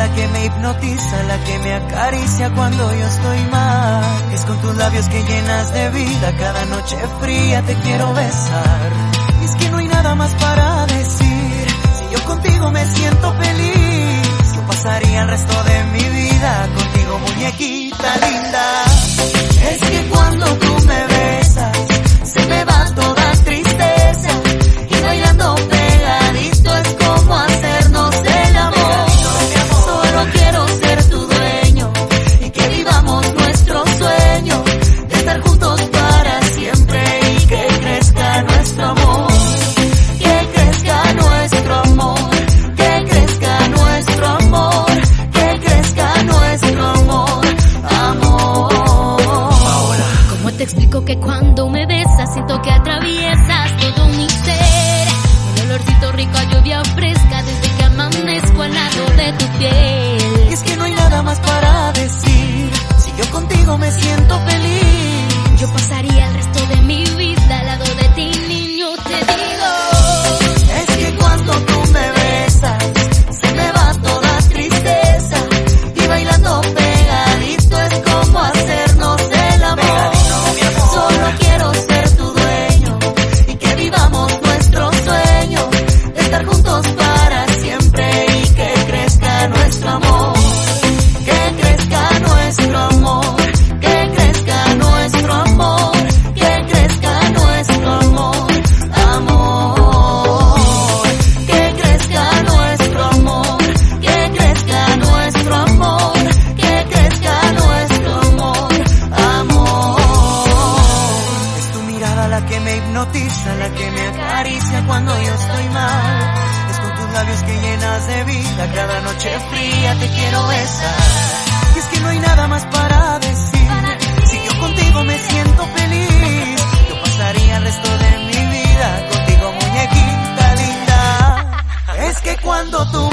la que me hipnotiza, la que me acaricia cuando yo estoy mal. Es con tus labios que llenas de vida, cada noche fría te quiero besar. Y es que no hay nada más para decir, si yo contigo me siento feliz, yo pasaría el resto de mi vida contigo muñequita linda. Cuando me besas siento que atraviesas todo mi ser. Un olorcito rico a lluvia fresca. sonrisa la que me acaricia cuando yo estoy mal. Es con tus labios que llenas de vida cada noche fría te quiero besar. Y es que no hay nada más para decir. Si yo contigo me siento feliz, yo pasaría el resto de mi vida contigo, muñequita linda. Es que cuando tú